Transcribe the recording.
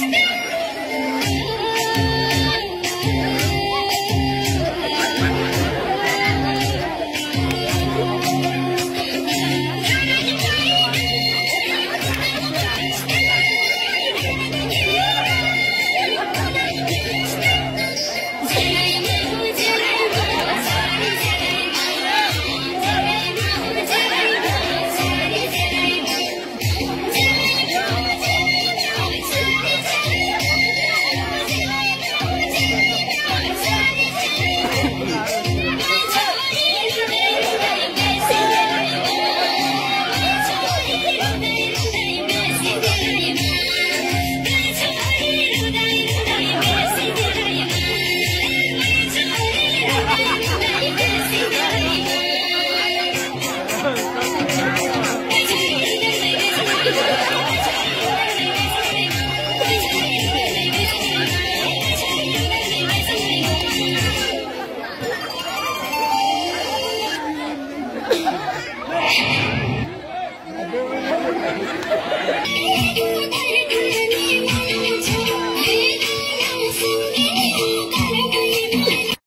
It's Yeah.